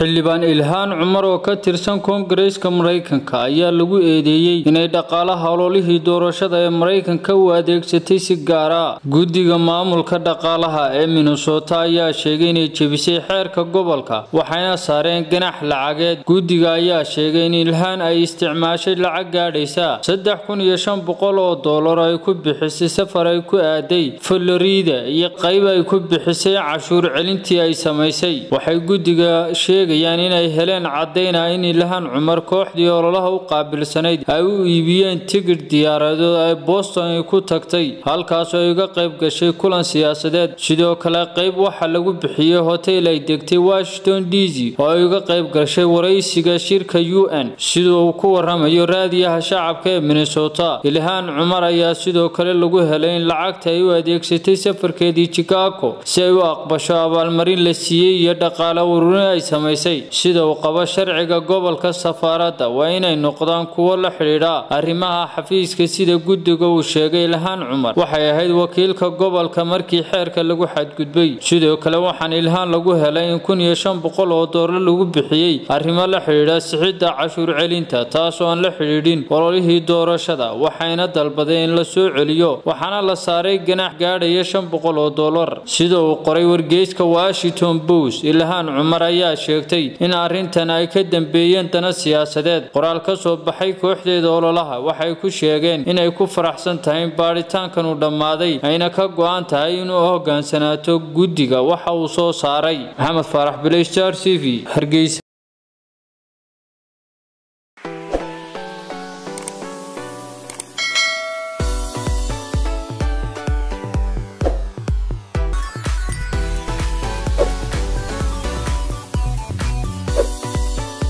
xildhibaan ilhaan cumar oo ka tirsan koongareeska maraykanka ayaa lagu eedeeyey inay dhaqaalaha ololihii doorashada ee maraykanka u adeegsatay si gaara guddiga maamulka dhaqaalaha ee minnesota ayaa sheegay inay jebisay xeerka gobolka waxayna saareen ganax lacageed. Guddiga ayaa sheegay in ilhaan ay isticmaashay lacag gaadhaysa saddex kun iyo shan boqol oo doolar ay ku bixisay safar ay ku aaday florida iyo qayb ay ku bixisay cashuur celintii ay samaysay. Waxay guddiga sheegayaan inay heleen cadayna in ilhaan cumar kooxdii ololaha u qaabilsanayd ay u iibiyeen tigidh diyaaradood ay boston ay ku tagtay halkaasoo ay uga qayb gashay kulan siyaasadeed. Sidoo kale qayb waxaa lagu bixiyey hotel ay degtay washington d c oo ay uga qayb gashay waraysiga shirka u n sida uu ku waramayo raadiyaha shacabka ee minnesota. Ilhaan cumar ayaa sidoo kale lagu helay in lacagta ay u adeegsatay safarkeedii chicago si ay u aqbasho abaalmarin la siiyey iyo dhaqaale ururin ay samaysay sida uu qabo sharciga gobolka safaaradda waa inay noqdaan kuwo la xidhiidha arrimaha xafiiska sida guddiga uu sheegay ilhaan cumar. Waxay ahayd wakiilka gobolka markii xeerka lagu xadgudbay. Sidoo kale waxaan ilhaan lagu helay in kun iyo shan boqol oo doolar lagu bixiyey arrimo la xidhiidha sixidda cashuur celinta taasoo aan la xidhiidhin ololihii doorashada waxayna dalbadeen in la soo celiyo waxaana la saaray ganax gaadhaya shan boqol oo doolar sida uu qoray wargeyska washington post ilhaan cumar ayaa sheegtay in arrintan ay ka dambeeyeen dana siyaasadeed. Qoraal ka soo baxay kooxdeeda ololaha waxay ku sheegeen inay ku faraxsan tahay in baadhitaankan uu dhammaaday ayna ka go-an tahay inuu hoggaansanaato guddiga waxa uu soo saaray. Maxamed faarax bilay star t v hargeysa